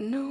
no.